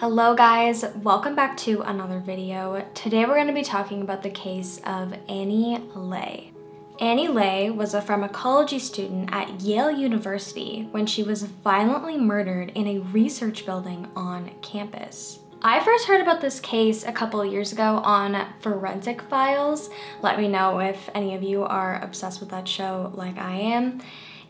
Hello guys, welcome back to another video. Today we're going to be talking about the case of Annie Le. Annie Le was a pharmacology student at Yale University when she was violently murdered in a research building on campus. I first heard about this case a couple years ago on Forensic Files. Let me know if any of you are obsessed with that show like I am.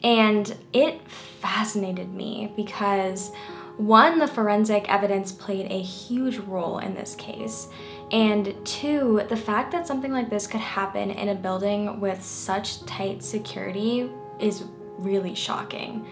And it fascinated me because one, the forensic evidence played a huge role in this case. And two, the fact that something like this could happen in a building with such tight security is really shocking.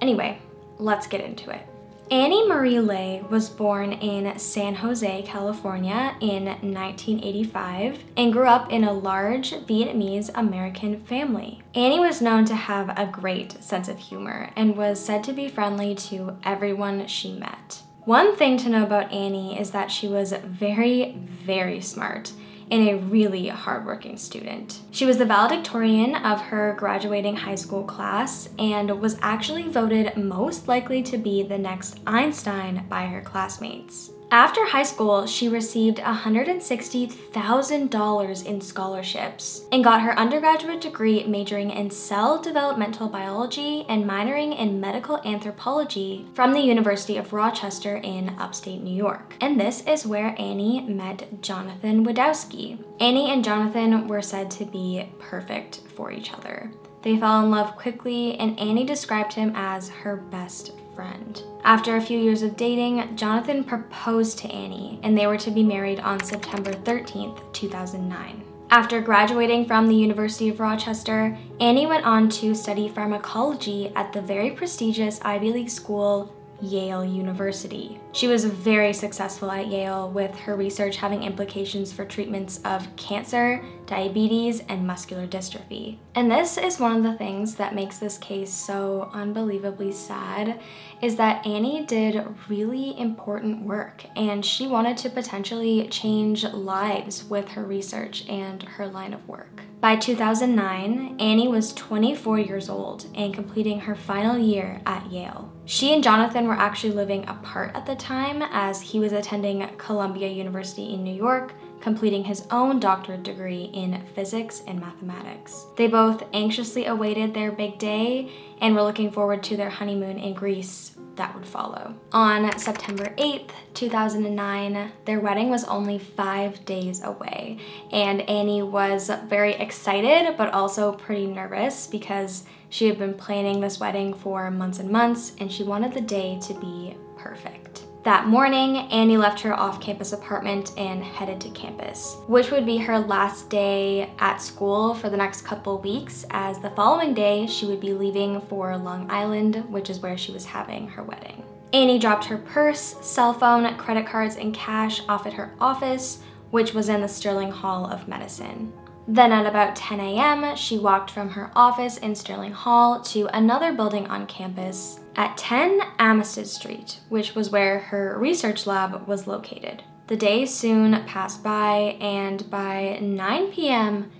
Anyway, let's get into it. Annie Marie Le was born in San Jose, California in 1985 and grew up in a large Vietnamese American family. Annie was known to have a great sense of humor and was said to be friendly to everyone she met. One thing to know about Annie is that she was very, very smart and a really hardworking student. She was the valedictorian of her graduating high school class and was actually voted most likely to be the next Einstein by her classmates. After high school, she received $160,000 in scholarships and got her undergraduate degree majoring in cell developmental biology and minoring in medical anthropology from the University of Rochester in upstate New York. And this is where Annie met Jonathan Widawsky. Annie and Jonathan were said to be perfect for each other. They fell in love quickly, and Annie described him as her best friend. After a few years of dating, Jonathan proposed to Annie, and they were to be married on September 13th, 2009. After graduating from the University of Rochester, Annie went on to study pharmacology at the very prestigious Ivy League school Yale University. She was very successful at Yale with her research having implications for treatments of cancer, diabetes, and muscular dystrophy. And this is one of the things that makes this case so unbelievably sad is that Annie did really important work and she wanted to potentially change lives with her research and her line of work. By 2009, Annie was 24 years old and completing her final year at Yale. She and Jonathan were actually living apart at the time as he was attending Columbia University in New York, completing his own doctorate degree in physics and mathematics. They both anxiously awaited their big day and were looking forward to their honeymoon in Greece that would follow. On September 8th, 2009, their wedding was only five days away, and Annie was very excited but also pretty nervous because she had been planning this wedding for months and months and she wanted the day to be perfect. That morning, Annie left her off-campus apartment and headed to campus, which would be her last day at school for the next couple weeks as the following day she would be leaving for Long Island, which is where she was having her wedding. Annie dropped her purse, cell phone, credit cards, and cash off at her office, which was in the Sterling Hall of Medicine. Then at about 10 a.m., she walked from her office in Sterling Hall to another building on campus at 10 Amistad Street, which was where her research lab was located. The day soon passed by, and by 9 p.m.,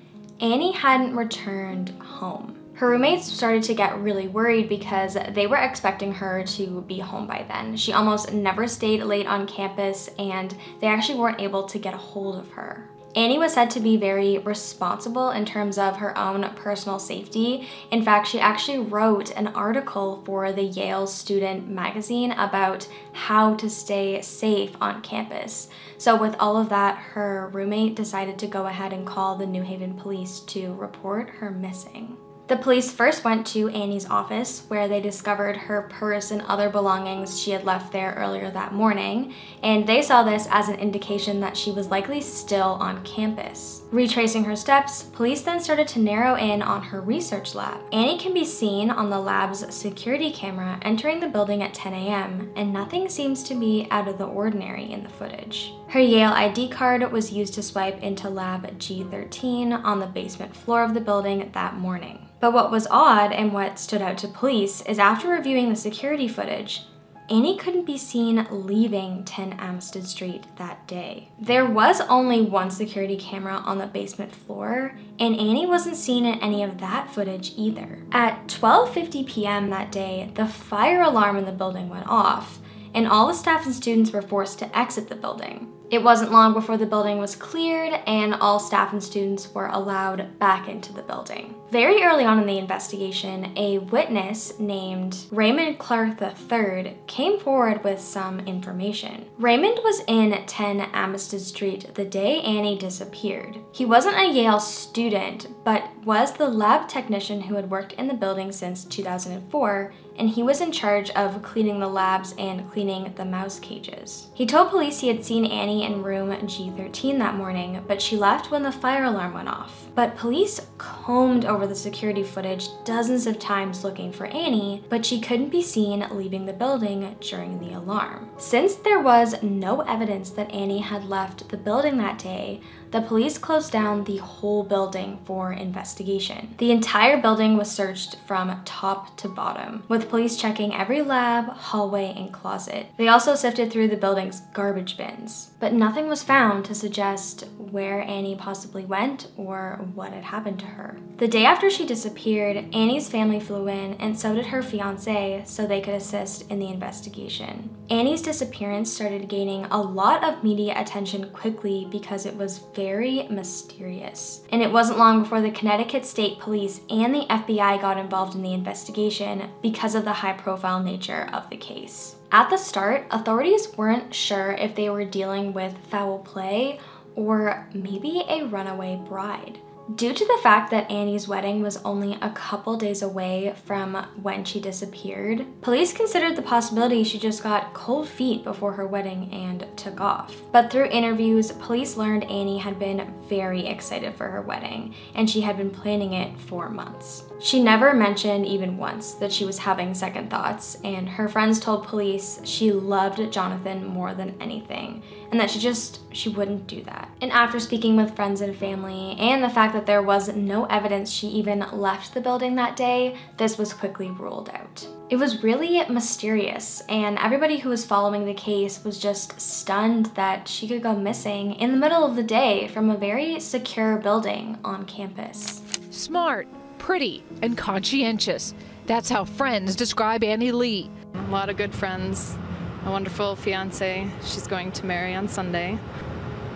Annie hadn't returned home. Her roommates started to get really worried because they were expecting her to be home by then. She almost never stayed late on campus and they actually weren't able to get a hold of her. Annie was said to be very responsible in terms of her own personal safety. In fact, she actually wrote an article for the Yale Student magazine about how to stay safe on campus. So with all of that, her roommate decided to go ahead and call the New Haven police to report her missing. The police first went to Annie's office where they discovered her purse and other belongings she had left there earlier that morning, and they saw this as an indication that she was likely still on campus. Retracing her steps, police then started to narrow in on her research lab. Annie can be seen on the lab's security camera entering the building at 10 a.m., and nothing seems to be out of the ordinary in the footage. Her Yale ID card was used to swipe into lab G13 on the basement floor of the building that morning. But what was odd and what stood out to police is after reviewing the security footage, Annie couldn't be seen leaving 10 Amistad Street that day. There was only one security camera on the basement floor, and Annie wasn't seen in any of that footage either. At 12.50 p.m. that day, the fire alarm in the building went off, and all the staff and students were forced to exit the building. It wasn't long before the building was cleared and all staff and students were allowed back into the building. Very early on in the investigation, a witness named Raymond Clark III came forward with some information. Raymond was in 10 Amistad Street the day Annie disappeared. He wasn't a Yale student, but was the lab technician who had worked in the building since 2004 and he was in charge of cleaning the labs and cleaning the mouse cages. He told police he had seen Annie in room G13 that morning, but she left when the fire alarm went off. But police combed over the security footage dozens of times looking for Annie, but she couldn't be seen leaving the building during the alarm. Since there was no evidence that Annie had left the building that day, the police closed down the whole building for investigation. The entire building was searched from top to bottom, with police checking every lab, hallway, and closet. They also sifted through the building's garbage bins, but nothing was found to suggest where Annie possibly went or what had happened to her. The day after she disappeared, Annie's family flew in and so did her fiance so they could assist in the investigation. Annie's disappearance started gaining a lot of media attention quickly because it was very very mysterious. And it wasn't long before the Connecticut State Police and the FBI got involved in the investigation because of the high profile nature of the case. At the start, authorities weren't sure if they were dealing with foul play or maybe a runaway bride. Due to the fact that Annie's wedding was only a couple days away from when she disappeared, police considered the possibility she just got cold feet before her wedding and took off. But through interviews, police learned Annie had been very excited for her wedding, and she had been planning it for months. She never mentioned even once that she was having second thoughts, and her friends told police she loved Jonathan more than anything, and that she just, she wouldn't do that. And after speaking with friends and family, and the fact that there was no evidence she even left the building that day, this was quickly ruled out. It was really mysterious, and everybody who was following the case was just stunned that she could go missing in the middle of the day from a very secure building on campus. Smart pretty, and conscientious. That's how friends describe Annie Le. A lot of good friends, a wonderful fiance she's going to marry on Sunday.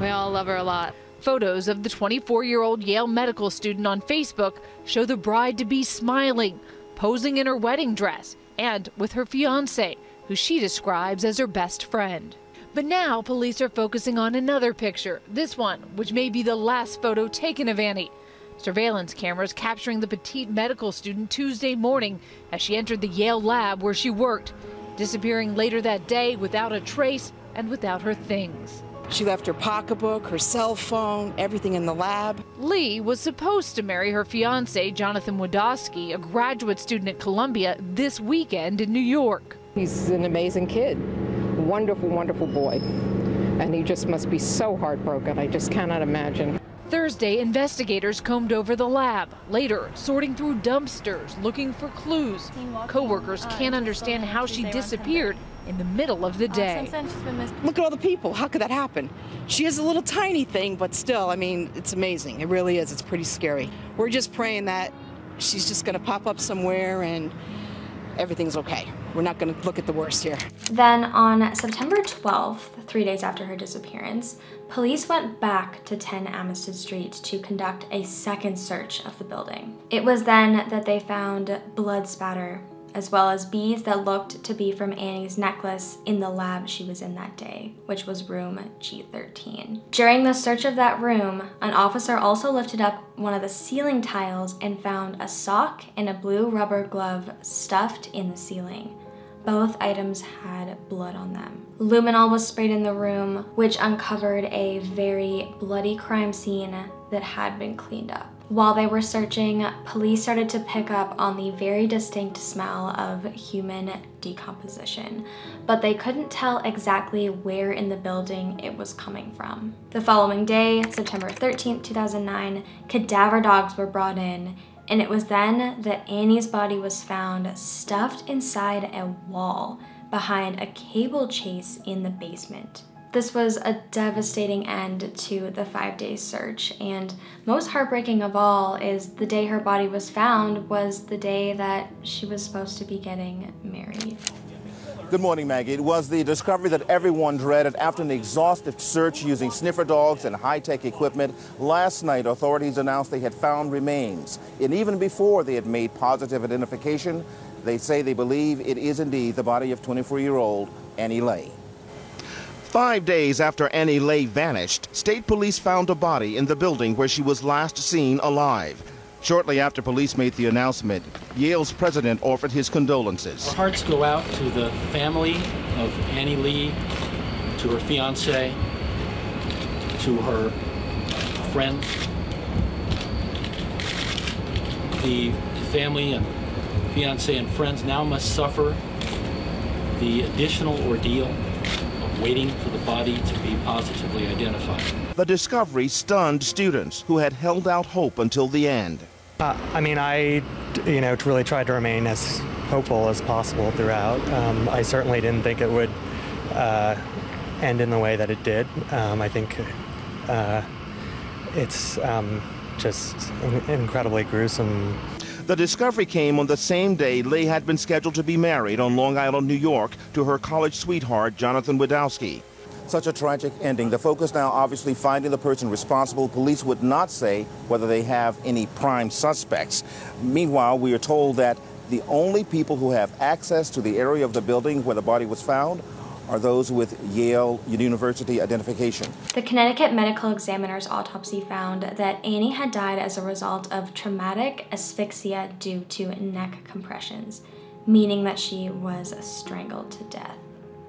We all love her a lot. Photos of the 24 year old Yale medical student on Facebook show the bride to be smiling, posing in her wedding dress, and with her fiance, who she describes as her best friend. But now police are focusing on another picture, this one, which may be the last photo taken of Annie. Surveillance cameras capturing the petite medical student Tuesday morning as she entered the Yale lab where she worked, disappearing later that day without a trace and without her things. She left her pocketbook, her cell phone, everything in the lab. Le was supposed to marry her fiance, Jonathan Widawsky, a graduate student at Columbia, this weekend in New York. He's an amazing kid, wonderful, wonderful boy. And he just must be so heartbroken. I just cannot imagine. Thursday, investigators combed over the lab, later sorting through dumpsters looking for clues. Coworkers uh, can't understand how she disappeared in the middle of the day. Look at all the people. How could that happen? She is a little tiny thing, but still, I mean, it's amazing. It really is. It's pretty scary. We're just praying that she's just going to pop up somewhere and everything's okay. We're not going to look at the worst here. Then on September 12th, three days after her disappearance, police went back to 10 Amistad Street to conduct a second search of the building. It was then that they found blood spatter as well as beads that looked to be from Annie's necklace in the lab she was in that day, which was room G13. During the search of that room, an officer also lifted up one of the ceiling tiles and found a sock and a blue rubber glove stuffed in the ceiling. Both items had blood on them. Luminol was sprayed in the room, which uncovered a very bloody crime scene that had been cleaned up. While they were searching, police started to pick up on the very distinct smell of human decomposition, but they couldn't tell exactly where in the building it was coming from. The following day, September 13, 2009, cadaver dogs were brought in, and it was then that Annie's body was found stuffed inside a wall behind a cable chase in the basement. This was a devastating end to the five day search, and most heartbreaking of all is the day her body was found was the day that she was supposed to be getting married. Good morning, Maggie. It was the discovery that everyone dreaded after an exhaustive search using sniffer dogs and high-tech equipment. Last night, authorities announced they had found remains. And even before they had made positive identification, they say they believe it is indeed the body of 24-year-old Annie Le. Five days after Annie Le vanished, state police found a body in the building where she was last seen alive. Shortly after police made the announcement, Yale's president offered his condolences. Our hearts go out to the family of Annie Le, to her fiance, to her friends. The family and fiance and friends now must suffer the additional ordeal waiting for the body to be positively identified. The discovery stunned students who had held out hope until the end. Uh, I mean, I, you know, really tried to remain as hopeful as possible throughout. Um, I certainly didn't think it would uh, end in the way that it did. Um, I think uh, it's um, just incredibly gruesome. The discovery came on the same day Le had been scheduled to be married on Long Island, New York, to her college sweetheart, Jonathan Widawsky. Such a tragic ending. The focus now obviously finding the person responsible. Police would not say whether they have any prime suspects. Meanwhile, we are told that the only people who have access to the area of the building where the body was found are those with Yale University identification. The Connecticut Medical Examiner's autopsy found that Annie had died as a result of traumatic asphyxia due to neck compressions, meaning that she was strangled to death.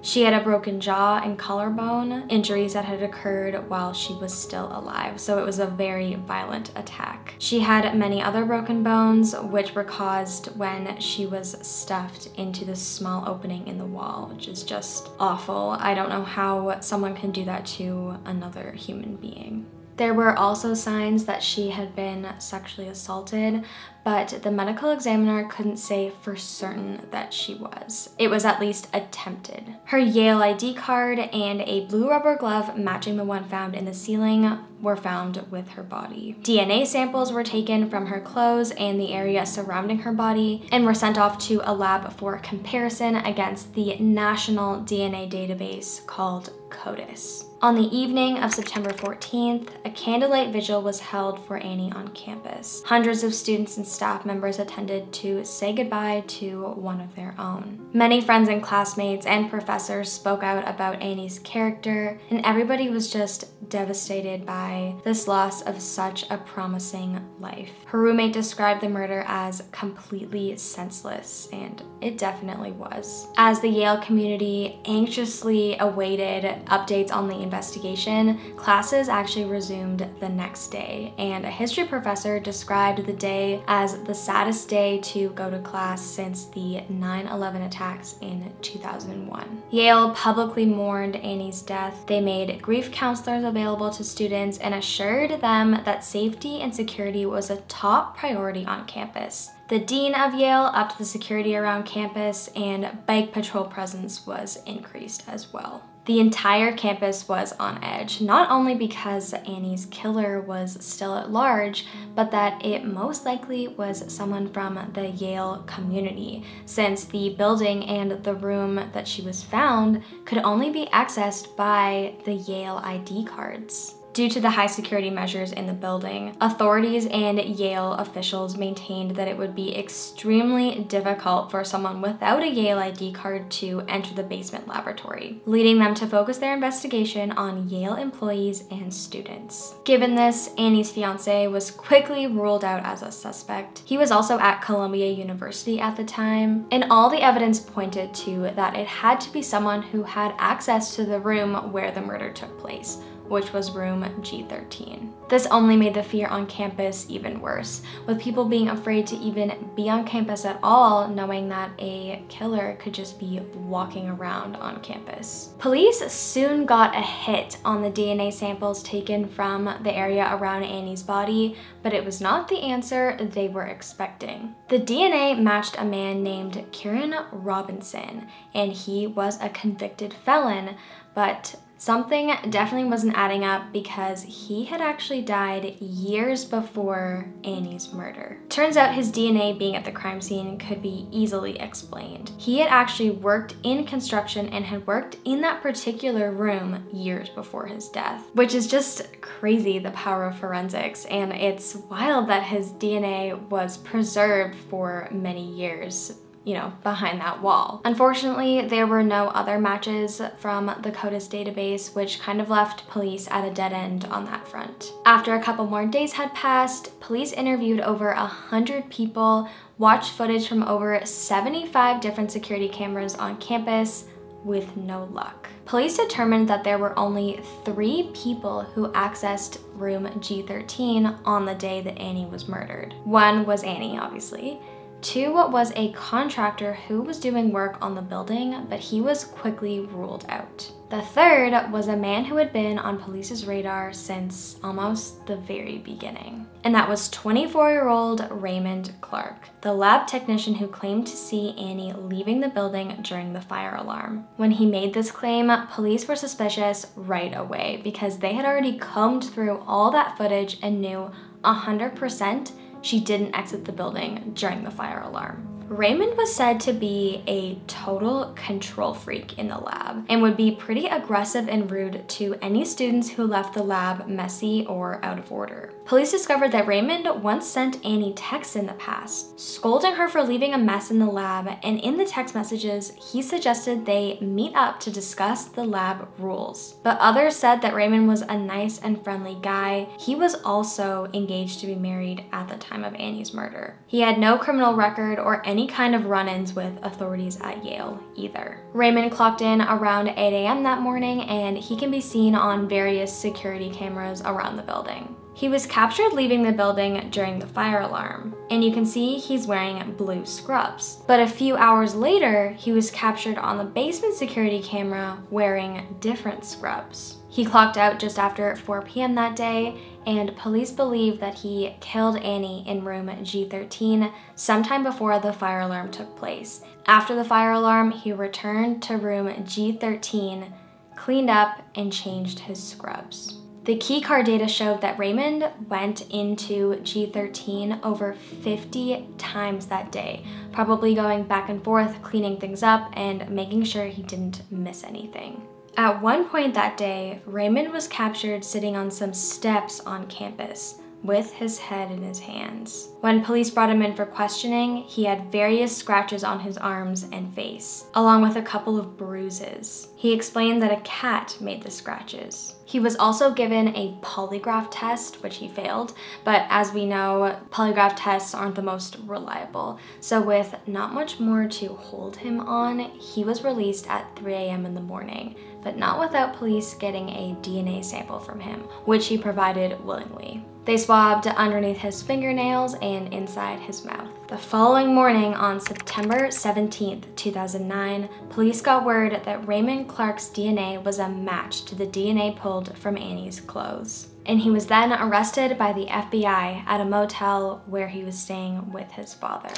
She had a broken jaw and collarbone, injuries that had occurred while she was still alive, so it was a very violent attack. She had many other broken bones, which were caused when she was stuffed into this small opening in the wall, which is just awful. I don't know how someone can do that to another human being. There were also signs that she had been sexually assaulted, but the medical examiner couldn't say for certain that she was. It was at least attempted. Her Yale ID card and a blue rubber glove matching the one found in the ceiling were found with her body. DNA samples were taken from her clothes and the area surrounding her body and were sent off to a lab for comparison against the national DNA database called CODIS. On the evening of September 14th, a candlelight vigil was held for Annie on campus. Hundreds of students and staff members attended to say goodbye to one of their own. Many friends and classmates and professors spoke out about Annie's character, and everybody was just devastated by this loss of such a promising life. Her roommate described the murder as completely senseless, and it definitely was. As the Yale community anxiously awaited updates on the investigation, classes actually resumed the next day, and a history professor described the day as the saddest day to go to class since the 9-11 attacks in 2001. Yale publicly mourned Annie's death. They made grief counselors available to students and assured them that safety and security was a top priority on campus. The dean of Yale upped the security around campus and bike patrol presence was increased as well. The entire campus was on edge, not only because Annie's killer was still at large, but that it most likely was someone from the Yale community, since the building and the room that she was found could only be accessed by the Yale ID cards. Due to the high security measures in the building, authorities and Yale officials maintained that it would be extremely difficult for someone without a Yale ID card to enter the basement laboratory, leading them to focus their investigation on Yale employees and students. Given this, Annie's fiance was quickly ruled out as a suspect. He was also at Columbia University at the time, and all the evidence pointed to that it had to be someone who had access to the room where the murder took place, which was room G13. This only made the fear on campus even worse, with people being afraid to even be on campus at all, knowing that a killer could just be walking around on campus. Police soon got a hit on the DNA samples taken from the area around Annie's body, but it was not the answer they were expecting. The DNA matched a man named Kieran Robinson, and he was a convicted felon, but Something definitely wasn't adding up because he had actually died years before Annie's murder. Turns out his DNA being at the crime scene could be easily explained. He had actually worked in construction and had worked in that particular room years before his death, which is just crazy the power of forensics. And it's wild that his DNA was preserved for many years you know, behind that wall. Unfortunately, there were no other matches from the CODIS database, which kind of left police at a dead end on that front. After a couple more days had passed, police interviewed over a hundred people, watched footage from over 75 different security cameras on campus, with no luck. Police determined that there were only three people who accessed room G13 on the day that Annie was murdered. One was Annie, obviously. Two was a contractor who was doing work on the building, but he was quickly ruled out. The third was a man who had been on police's radar since almost the very beginning. And that was 24-year-old Raymond Clark, the lab technician who claimed to see Annie leaving the building during the fire alarm. When he made this claim, police were suspicious right away because they had already combed through all that footage and knew 100% she didn't exit the building during the fire alarm. Raymond was said to be a total control freak in the lab and would be pretty aggressive and rude to any students who left the lab messy or out of order. Police discovered that Raymond once sent Annie texts in the past, scolding her for leaving a mess in the lab, and in the text messages, he suggested they meet up to discuss the lab rules. But others said that Raymond was a nice and friendly guy. He was also engaged to be married at the time of Annie's murder. He had no criminal record or any any kind of run-ins with authorities at Yale either. Raymond clocked in around 8 a.m. that morning and he can be seen on various security cameras around the building. He was captured leaving the building during the fire alarm, and you can see he's wearing blue scrubs. But a few hours later, he was captured on the basement security camera wearing different scrubs. He clocked out just after 4 p.m. that day, and police believe that he killed Annie in room G13 sometime before the fire alarm took place. After the fire alarm, he returned to room G13, cleaned up, and changed his scrubs. The keycard data showed that Raymond went into G13 over 50 times that day, probably going back and forth, cleaning things up, and making sure he didn't miss anything. At one point that day, Raymond was captured sitting on some steps on campus with his head in his hands. When police brought him in for questioning, he had various scratches on his arms and face, along with a couple of bruises. He explained that a cat made the scratches. He was also given a polygraph test, which he failed, but as we know, polygraph tests aren't the most reliable. So with not much more to hold him on, he was released at 3 a.m. in the morning, but not without police getting a DNA sample from him, which he provided willingly. They swabbed underneath his fingernails and inside his mouth. The following morning on September 17, 2009, police got word that Raymond Clark's DNA was a match to the DNA pulled from Annie's clothes. And he was then arrested by the FBI at a motel where he was staying with his father.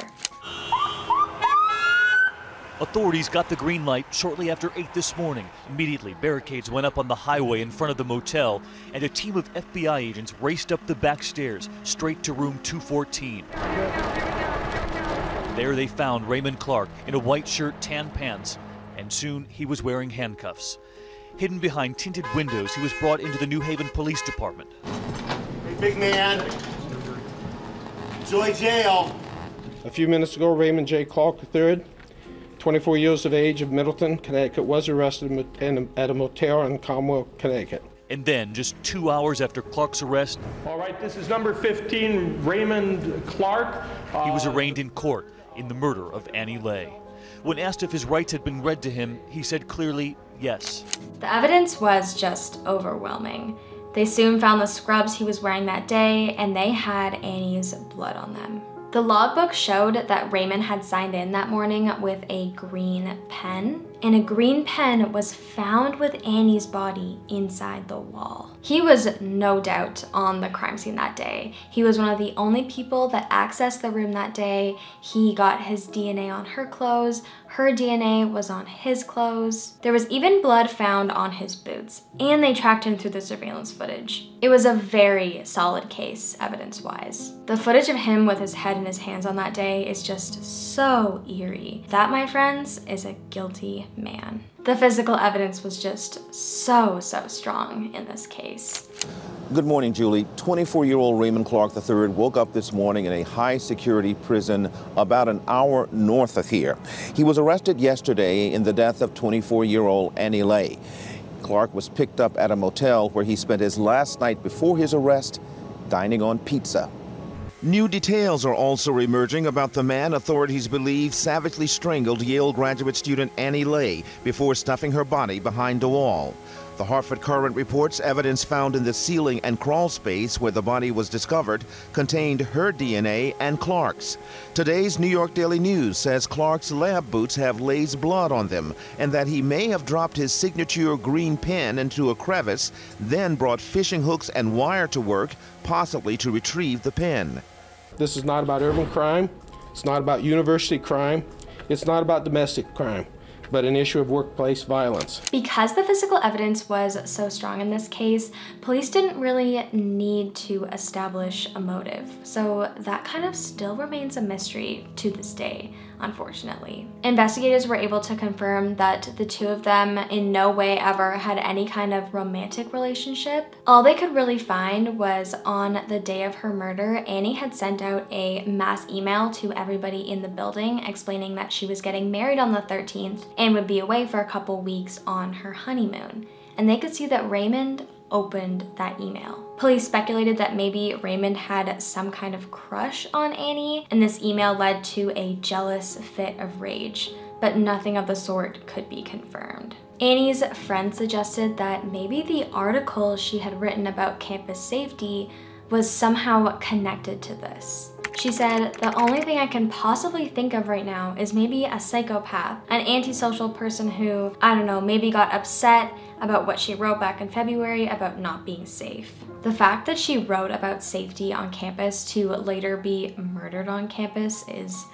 Authorities got the green light shortly after 8 this morning. Immediately, barricades went up on the highway in front of the motel, and a team of FBI agents raced up the back stairs straight to room 214. There they found Raymond Clark in a white shirt, tan pants, and soon he was wearing handcuffs. Hidden behind tinted windows, he was brought into the New Haven Police Department. Hey, big man. Enjoy jail. A few minutes ago, Raymond J. Clark III 24 years of age of Middletown, Connecticut, was arrested at a motel in Cromwell, Connecticut. And then, just two hours after Clark's arrest, all right, this is number 15, Raymond Clark. Uh, he was arraigned in court in the murder of Annie Le. When asked if his rights had been read to him, he said clearly, yes. The evidence was just overwhelming. They soon found the scrubs he was wearing that day, and they had Annie's blood on them. The logbook showed that Raymond had signed in that morning with a green pen, and a green pen was found with Annie's body inside the wall. He was no doubt on the crime scene that day. He was one of the only people that accessed the room that day. He got his DNA on her clothes, her DNA was on his clothes. There was even blood found on his boots, and they tracked him through the surveillance footage. It was a very solid case, evidence-wise. The footage of him with his head in his hands on that day is just so eerie. That, my friends, is a guilty man. The physical evidence was just so, so strong in this case. Good morning, Julie. 24 year old Raymond Clark III woke up this morning in a high security prison about an hour north of here. He was arrested yesterday in the death of 24 year old Annie Le. Clark was picked up at a motel where he spent his last night before his arrest dining on pizza. New details are also emerging about the man authorities believe savagely strangled Yale graduate student Annie Le before stuffing her body behind a wall. The Hartford Courant reports evidence found in the ceiling and crawl space where the body was discovered contained her DNA and Clark's. Today's New York Daily News says Clark's lab boots have Le's blood on them and that he may have dropped his signature green pen into a crevice, then brought fishing hooks and wire to work, possibly to retrieve the pen. This is not about urban crime. It's not about university crime. It's not about domestic crime but an issue of workplace violence. Because the physical evidence was so strong in this case, police didn't really need to establish a motive. So that kind of still remains a mystery to this day unfortunately. Investigators were able to confirm that the two of them in no way ever had any kind of romantic relationship. All they could really find was on the day of her murder, Annie had sent out a mass email to everybody in the building explaining that she was getting married on the 13th and would be away for a couple weeks on her honeymoon. And they could see that Raymond opened that email. Police speculated that maybe Raymond had some kind of crush on Annie, and this email led to a jealous fit of rage, but nothing of the sort could be confirmed. Annie's friend suggested that maybe the article she had written about campus safety was somehow connected to this. She said, the only thing I can possibly think of right now is maybe a psychopath, an antisocial person who, I don't know, maybe got upset about what she wrote back in February about not being safe. The fact that she wrote about safety on campus to later be murdered on campus is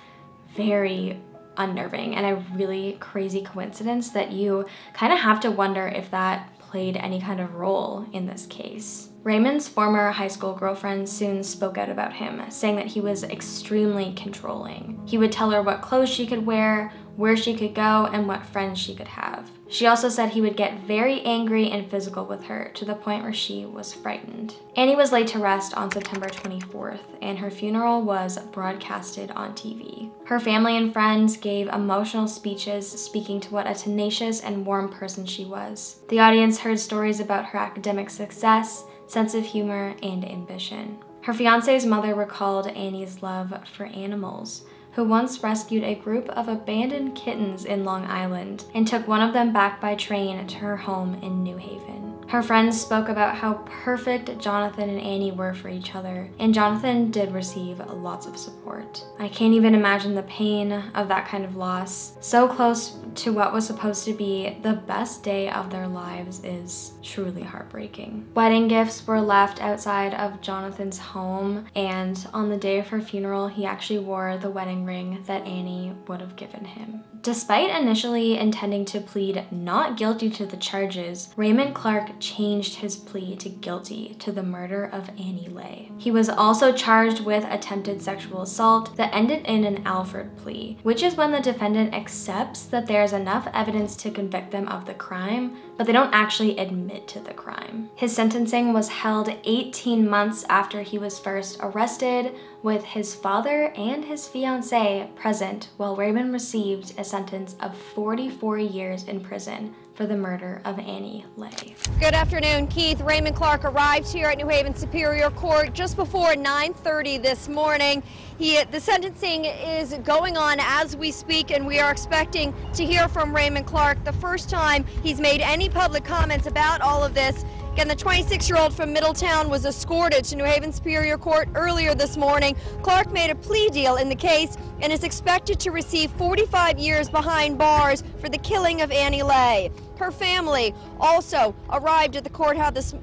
very unnerving and a really crazy coincidence that you kind of have to wonder if that played any kind of role in this case. Raymond's former high school girlfriend soon spoke out about him, saying that he was extremely controlling. He would tell her what clothes she could wear, where she could go, and what friends she could have. She also said he would get very angry and physical with her to the point where she was frightened. Annie was laid to rest on September 24th, and her funeral was broadcasted on TV. Her family and friends gave emotional speeches speaking to what a tenacious and warm person she was. The audience heard stories about her academic success, sense of humor, and ambition. Her fiance's mother recalled Annie's love for animals, who once rescued a group of abandoned kittens in Long Island and took one of them back by train to her home in New Haven. Her friends spoke about how perfect Jonathan and Annie were for each other, and Jonathan did receive lots of support. I can't even imagine the pain of that kind of loss. So close to what was supposed to be the best day of their lives is truly heartbreaking. Wedding gifts were left outside of Jonathan's home, and on the day of her funeral, he actually wore the wedding ring that Annie would have given him. Despite initially intending to plead not guilty to the charges, Raymond Clark changed his plea to guilty to the murder of Annie Le. He was also charged with attempted sexual assault that ended in an Alford plea, which is when the defendant accepts that there's enough evidence to convict them of the crime, but they don't actually admit to the crime. His sentencing was held 18 months after he was first arrested, with his father and his fiancee present while Raymond received a sentence of 44 years in prison for the murder of Annie Le. Good afternoon, Keith. Raymond Clark arrived here at New Haven Superior Court just before 9:30 this morning. He, the sentencing is going on as we speak, and we are expecting to hear from Raymond Clark the first time he's made any public comments about all of this. Again, the 26-year-old from Middletown was escorted to New Haven Superior Court earlier this morning. Clark made a plea deal in the case and is expected to receive 45 years behind bars for the killing of Annie Le. Her family also arrived at the courthouse this,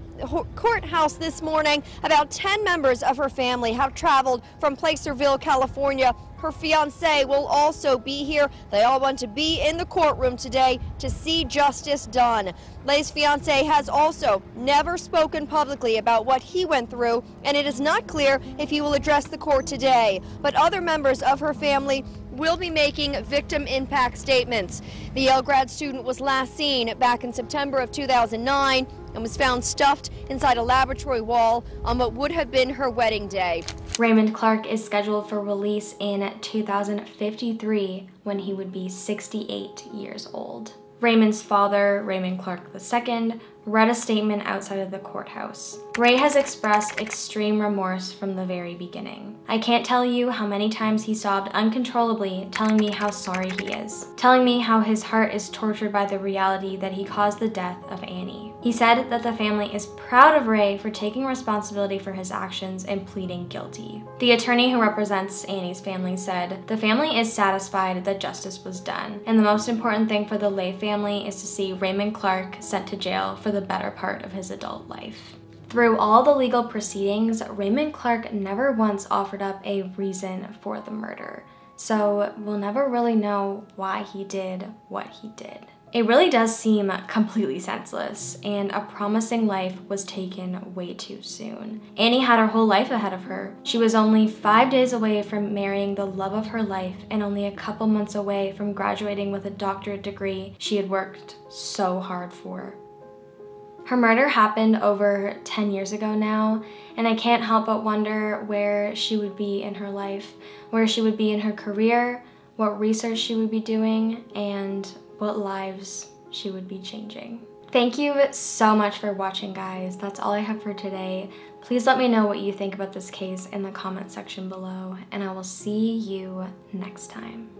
courthouse this morning. About 10 members of her family have traveled from Placerville, California her fiance will also be here. They all want to be in the courtroom today to see justice done. Le's fiance has also never spoken publicly about what he went through, and it is not clear if he will address the court today. But other members of her family will be making victim impact statements. The Yale grad student was last seen back in September of 2009 and was found stuffed inside a laboratory wall on what would have been her wedding day. Raymond Clark is scheduled for release in 2053 when he would be 68 years old. Raymond's father, Raymond Clark II, read a statement outside of the courthouse. Ray has expressed extreme remorse from the very beginning. I can't tell you how many times he sobbed uncontrollably, telling me how sorry he is, telling me how his heart is tortured by the reality that he caused the death of Annie. He said that the family is proud of Ray for taking responsibility for his actions and pleading guilty. The attorney who represents Annie's family said, The family is satisfied that justice was done, and the most important thing for the Le family is to see Raymond Clark sent to jail for the better part of his adult life. Through all the legal proceedings, Raymond Clark never once offered up a reason for the murder, so we'll never really know why he did what he did. It really does seem completely senseless, and a promising life was taken way too soon. Annie had her whole life ahead of her. She was only five days away from marrying the love of her life and only a couple months away from graduating with a doctorate degree she had worked so hard for. Her murder happened over 10 years ago now, and I can't help but wonder where she would be in her life, where she would be in her career, what research she would be doing, and what lives she would be changing. Thank you so much for watching, guys. That's all I have for today. Please let me know what you think about this case in the comment section below, and I will see you next time.